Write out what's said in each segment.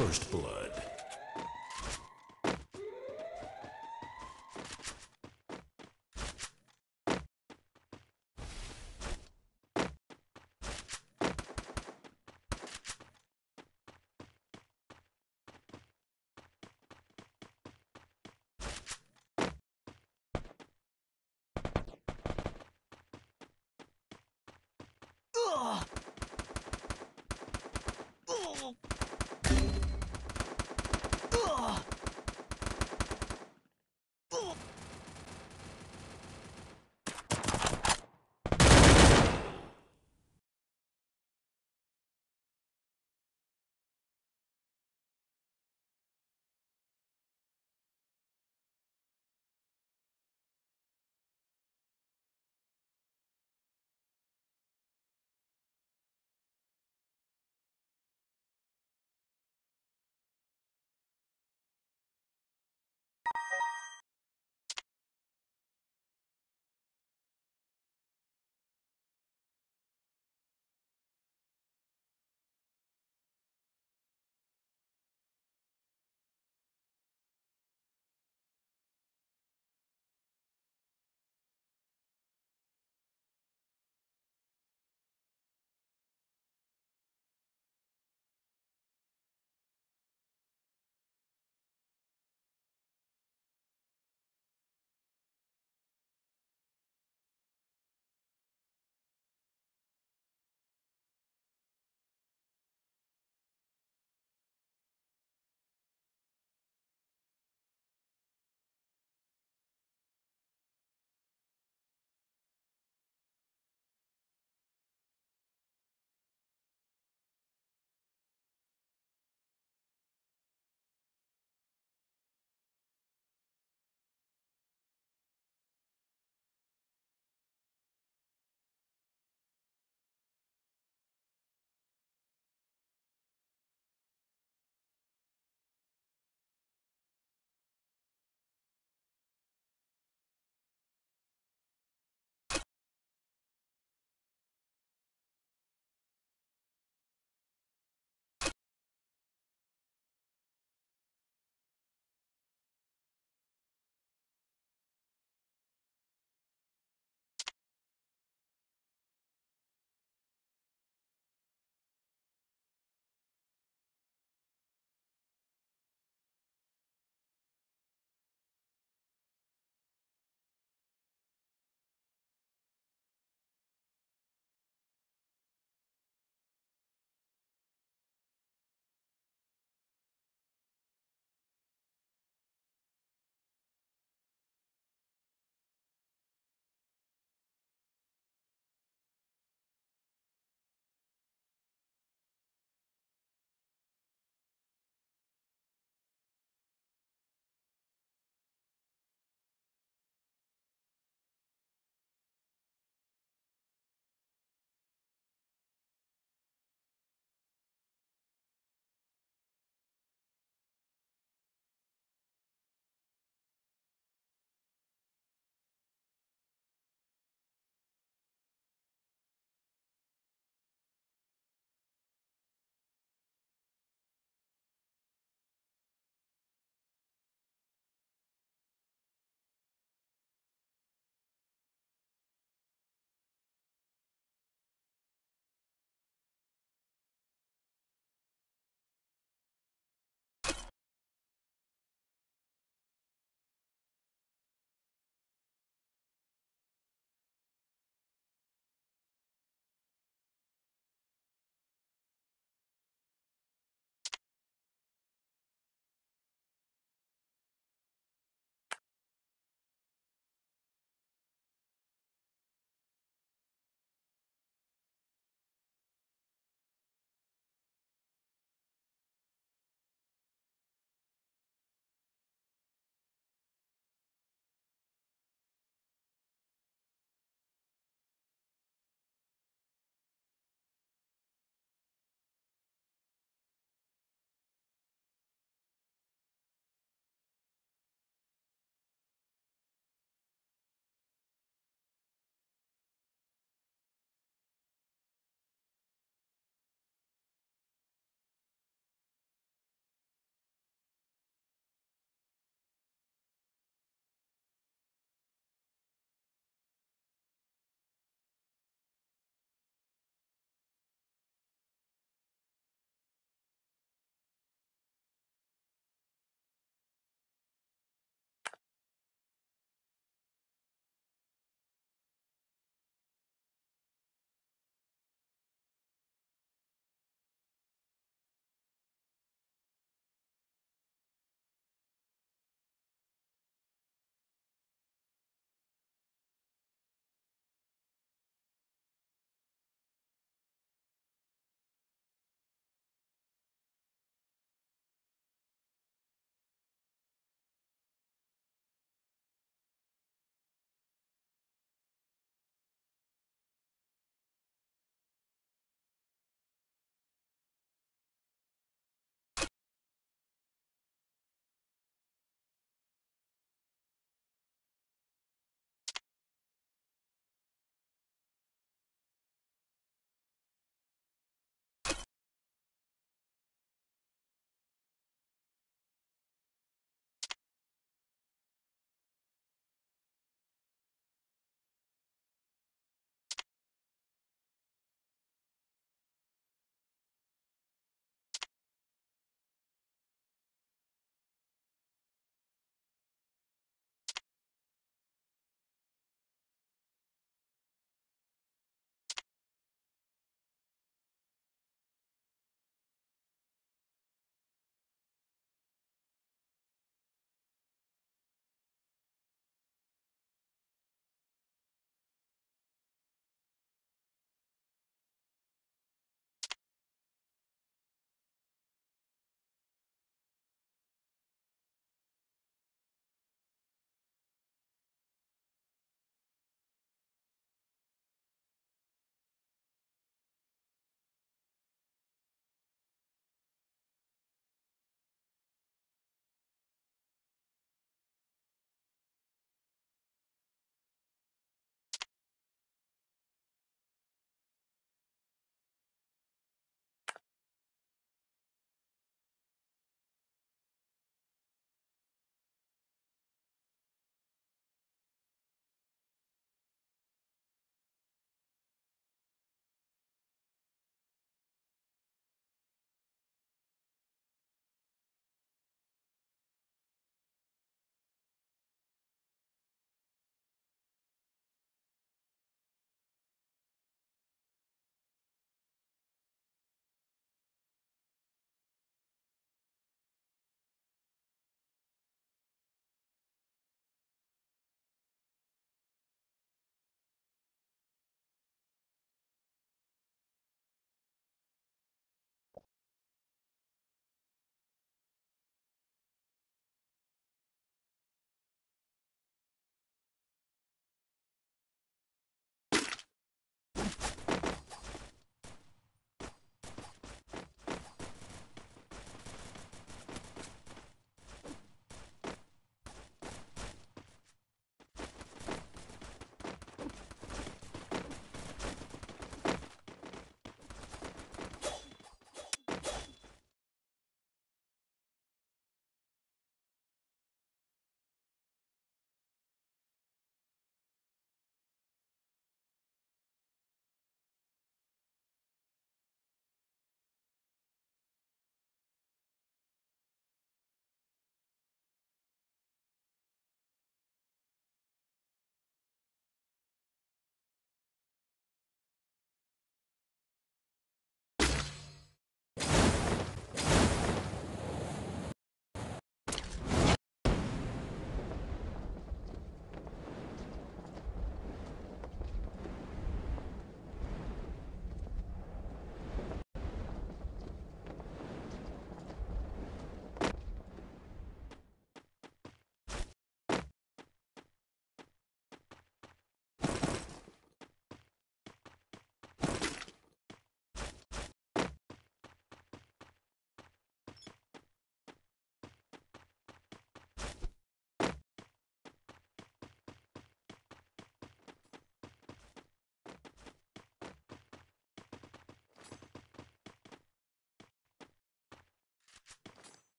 First blood.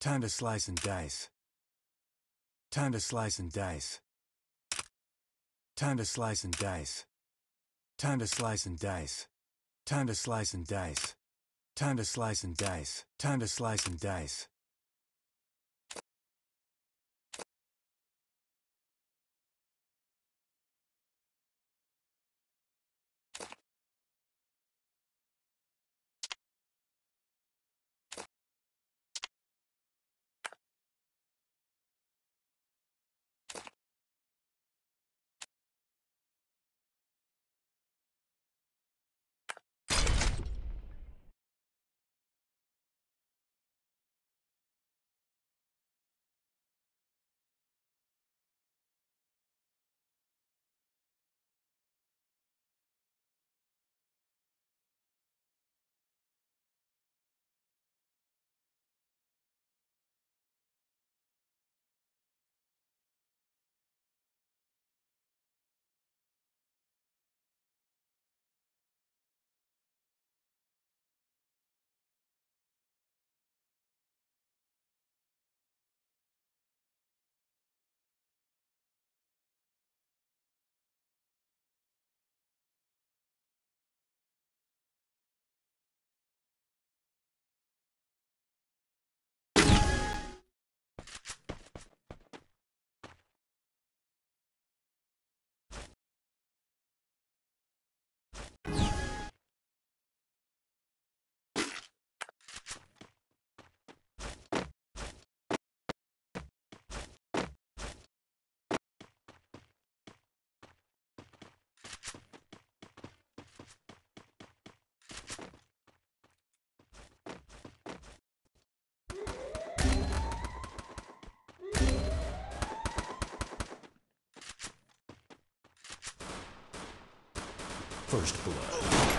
Time to slice and dice. Time to slice and dice. Time to slice and dice. Time to slice and dice. Time to slice and dice. Time to slice and dice. Time to slice and dice. First blood.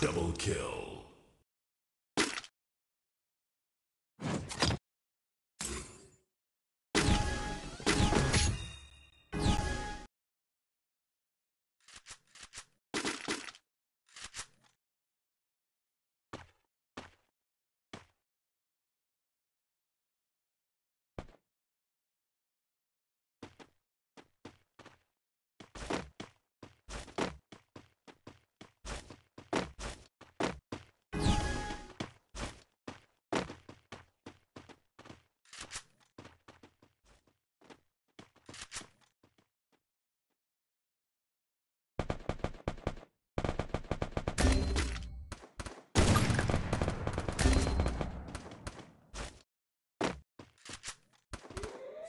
Double kill.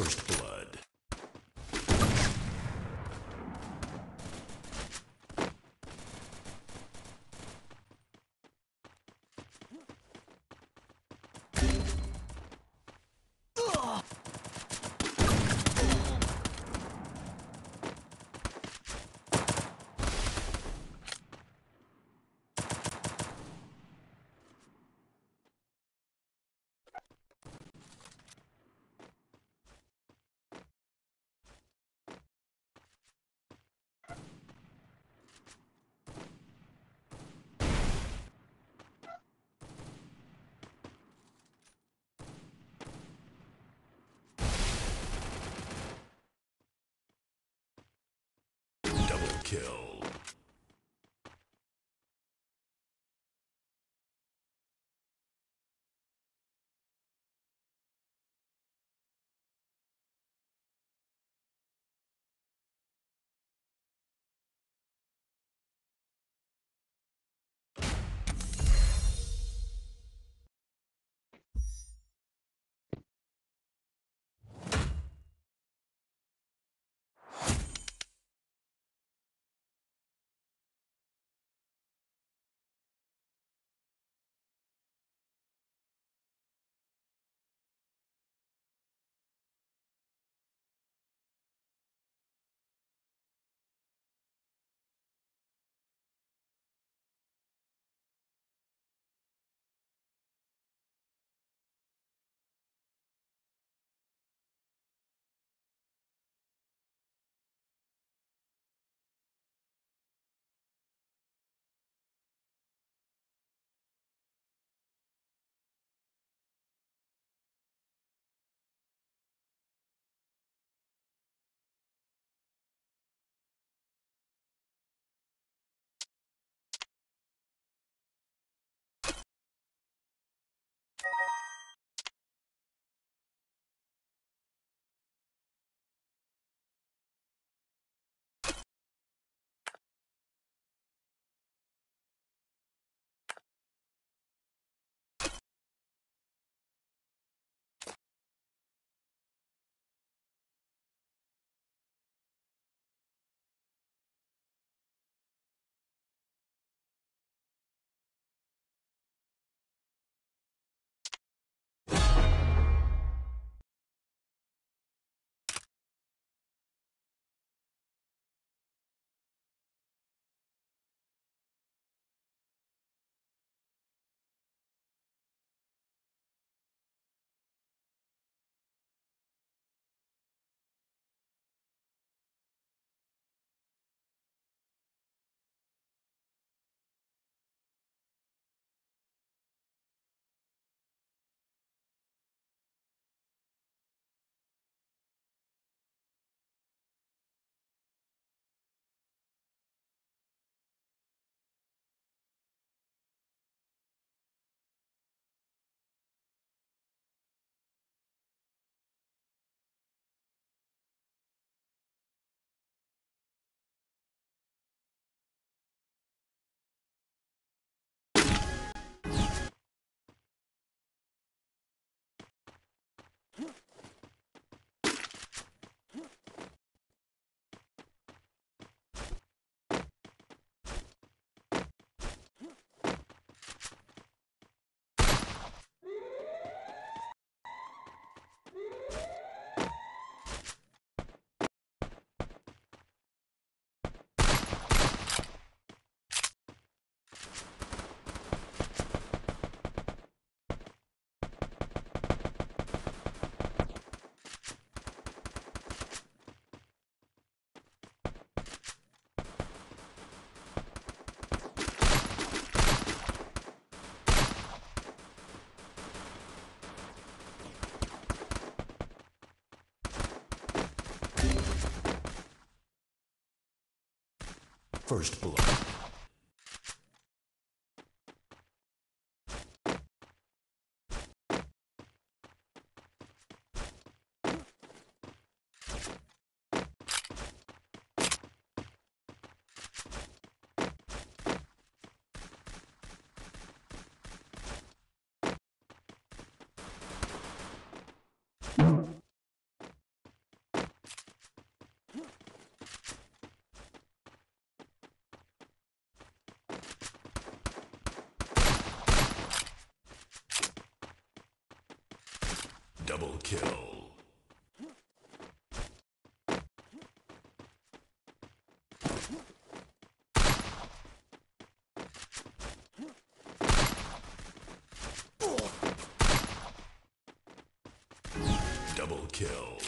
First blood. Huh? First blood. Double kill. Double kill.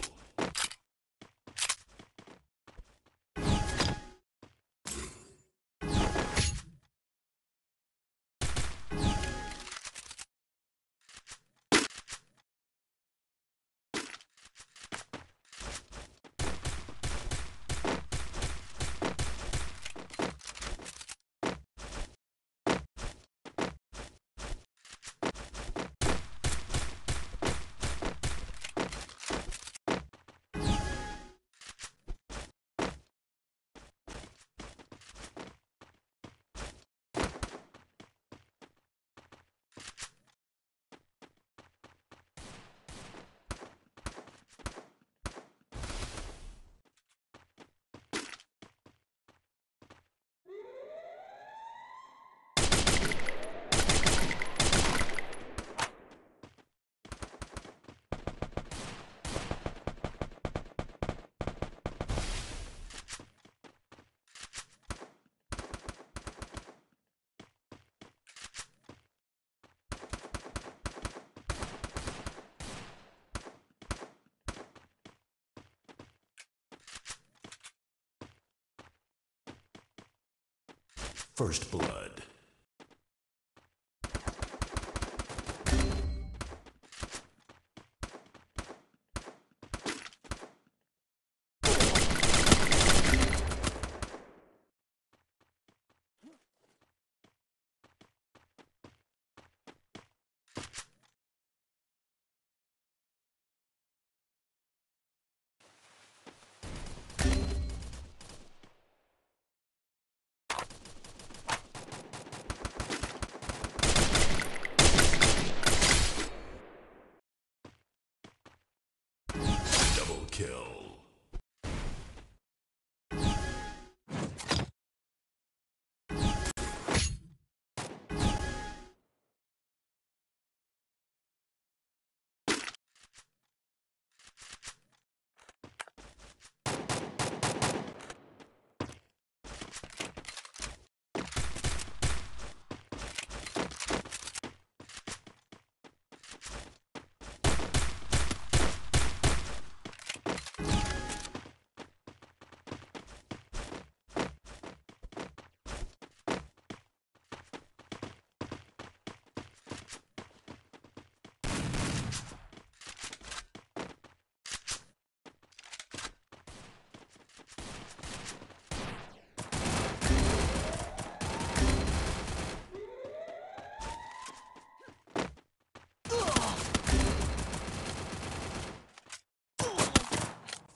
First blood. Double kill.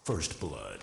First blood.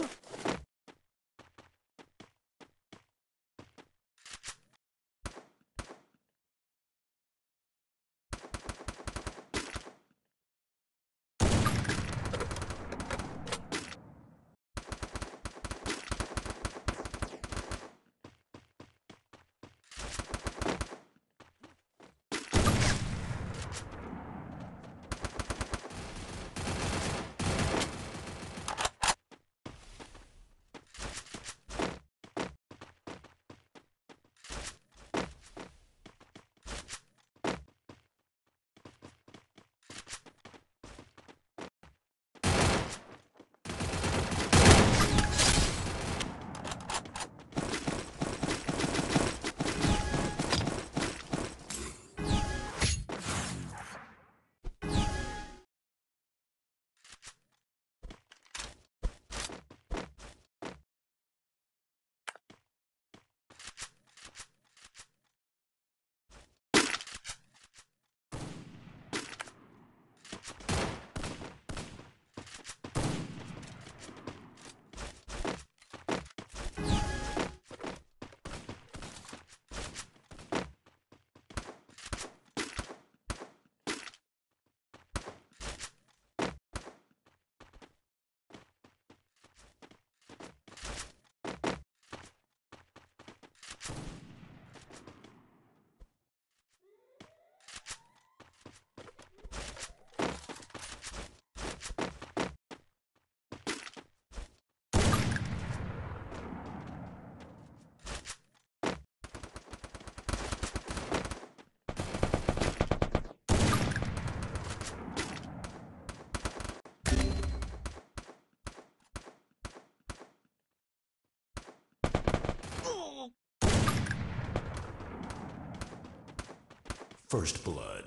Kill. First Blood.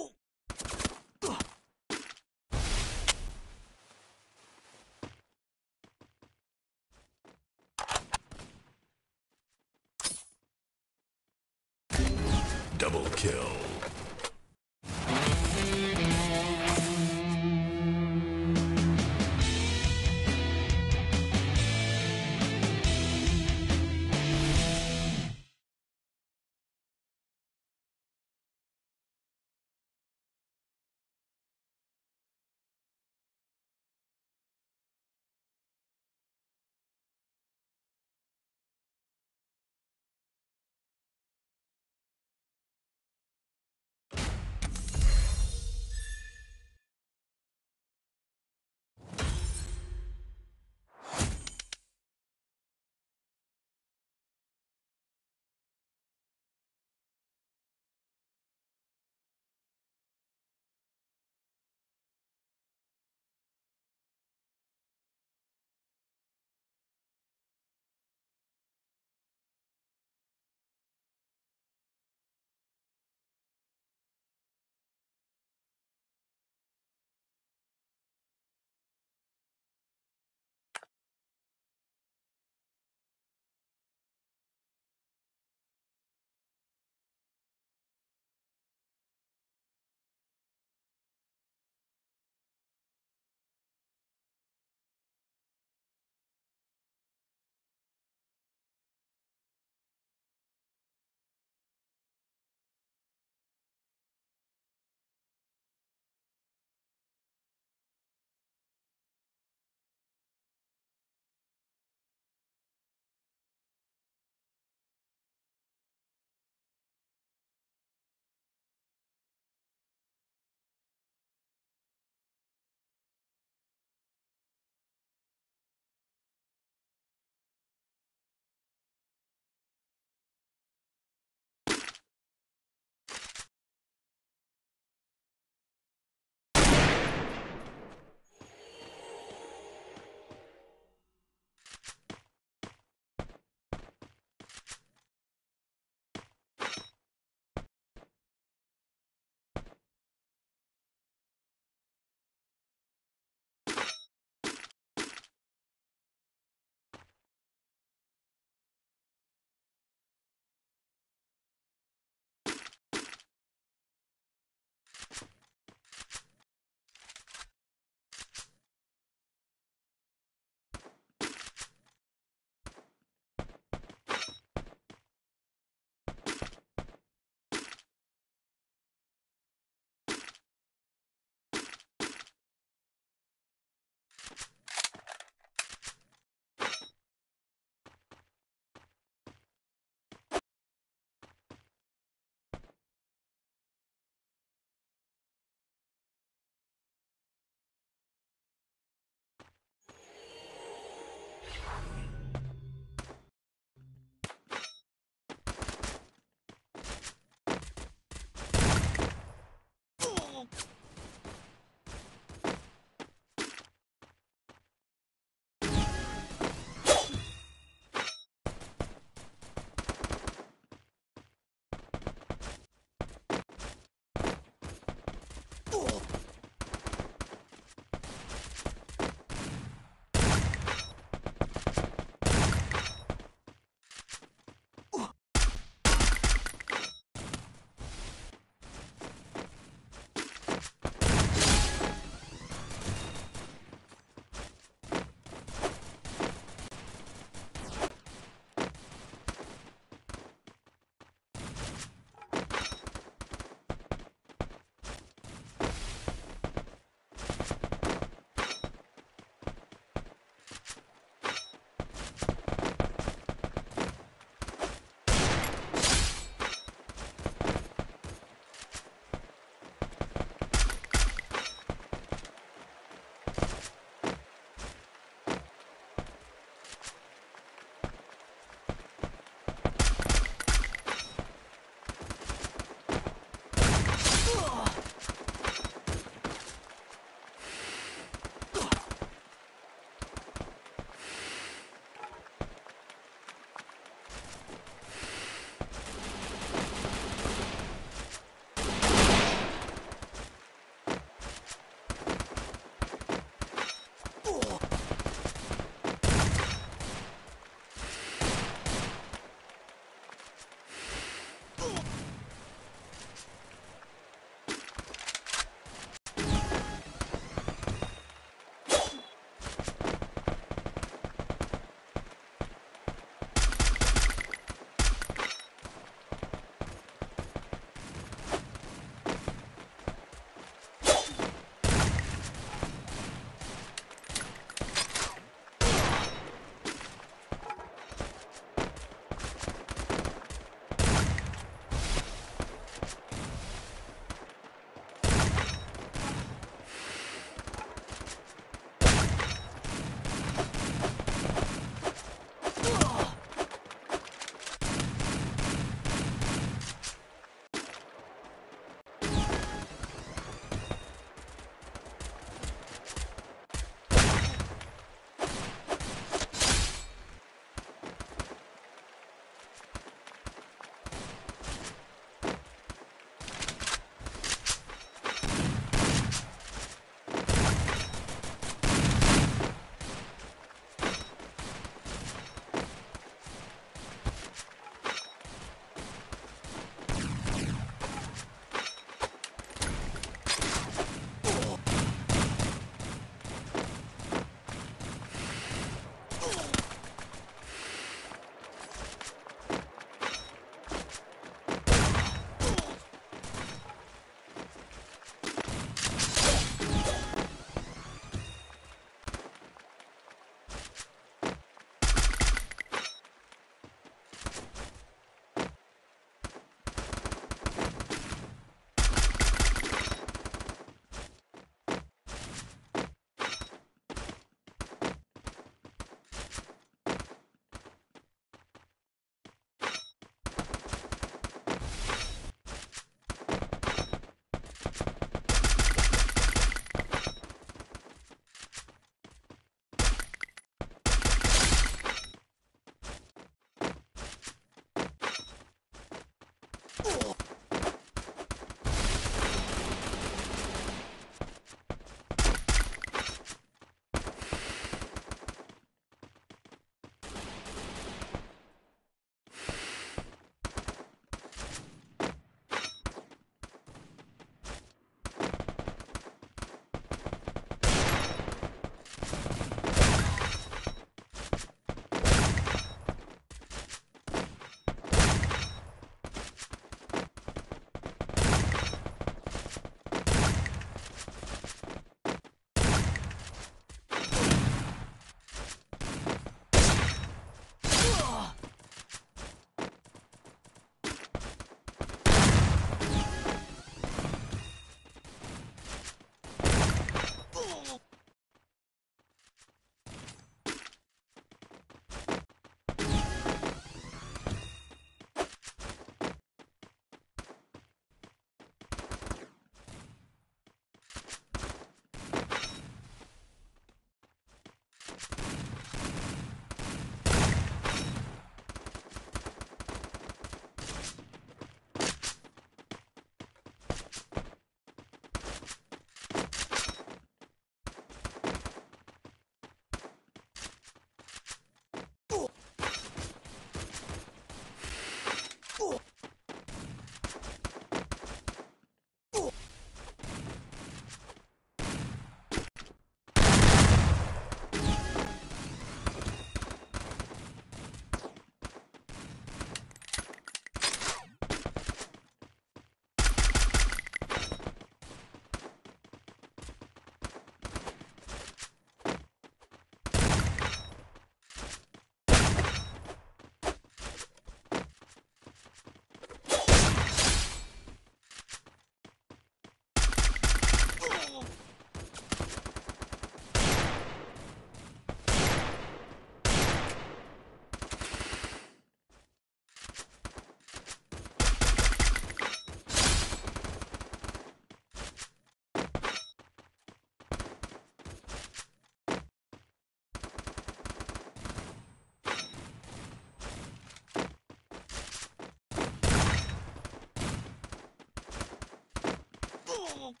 Oh!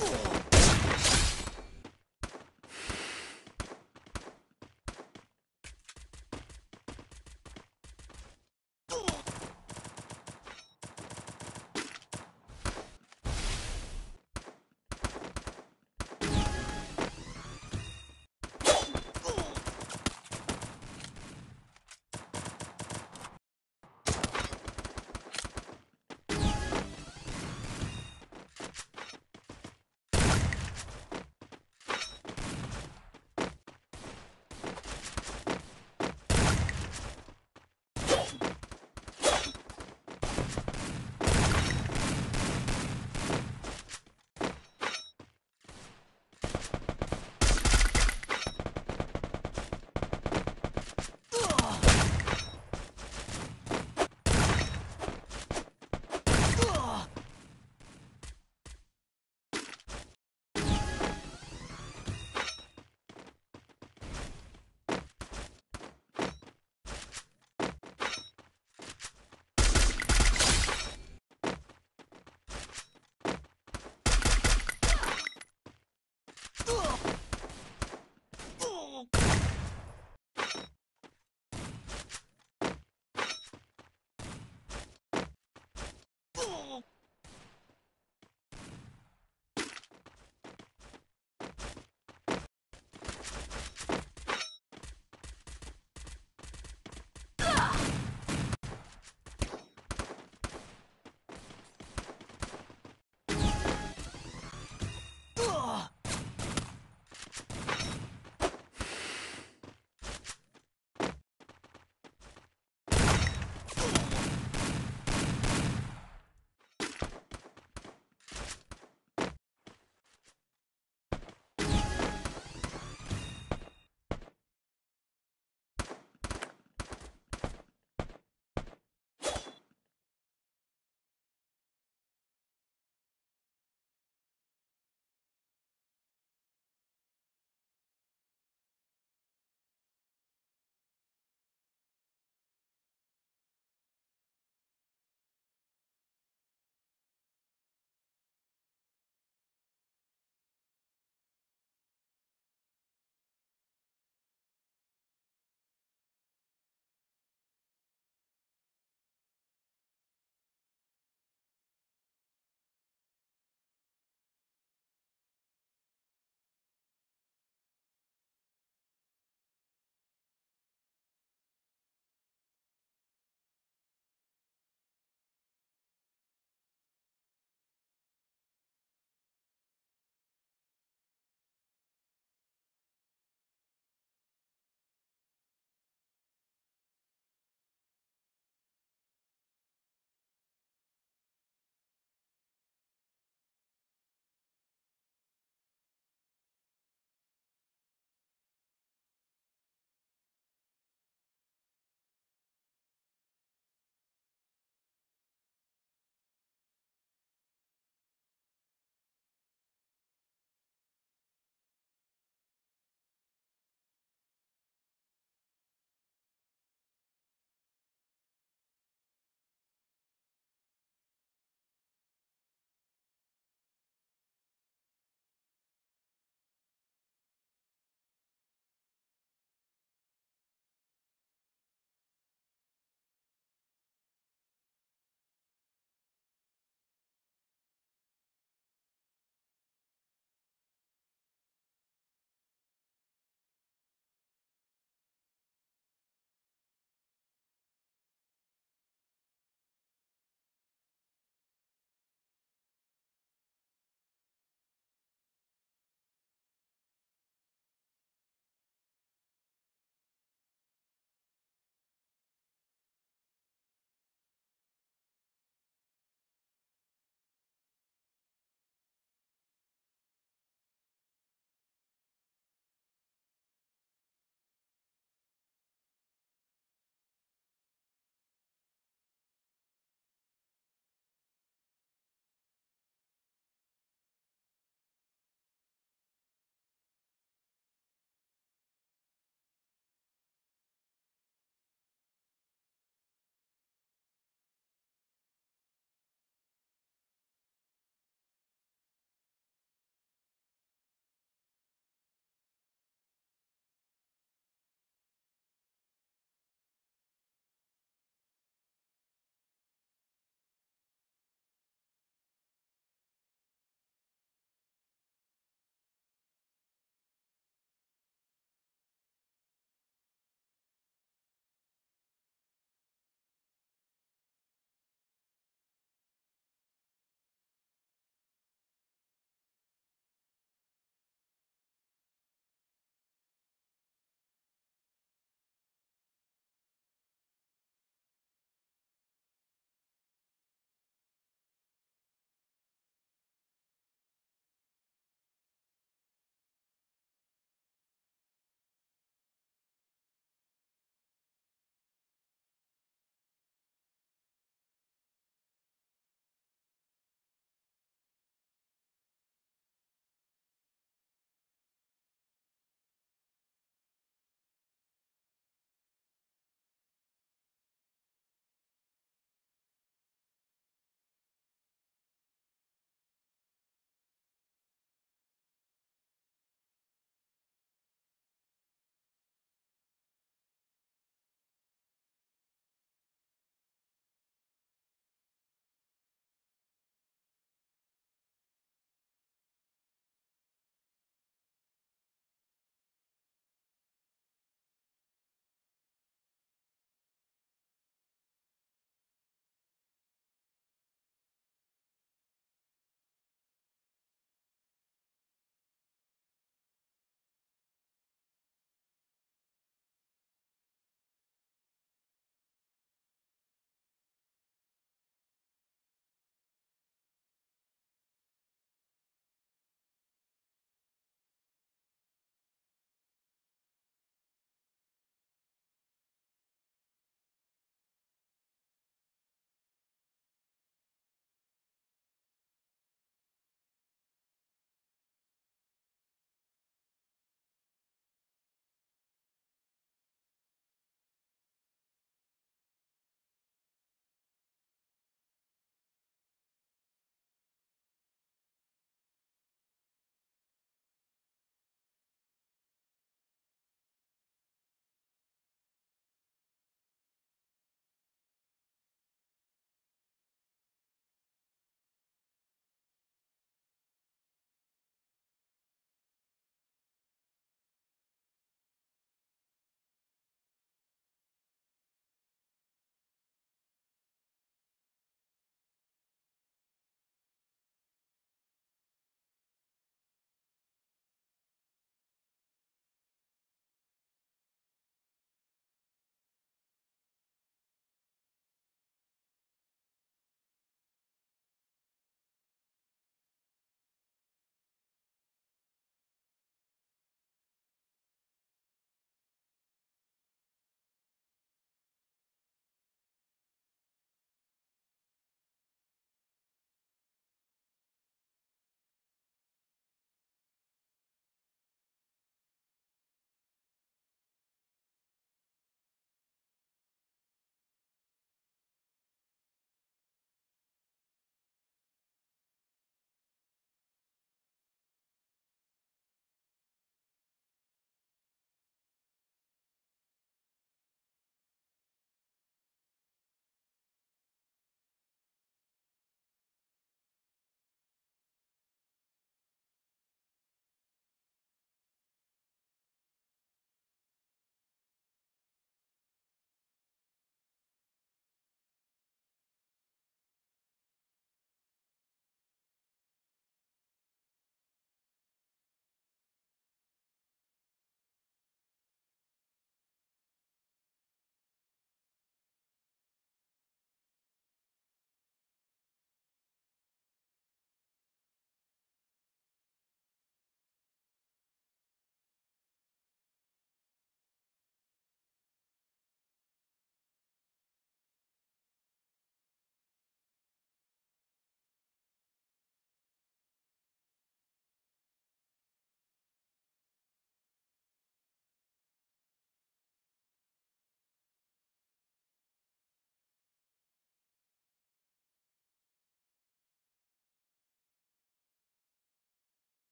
Oh.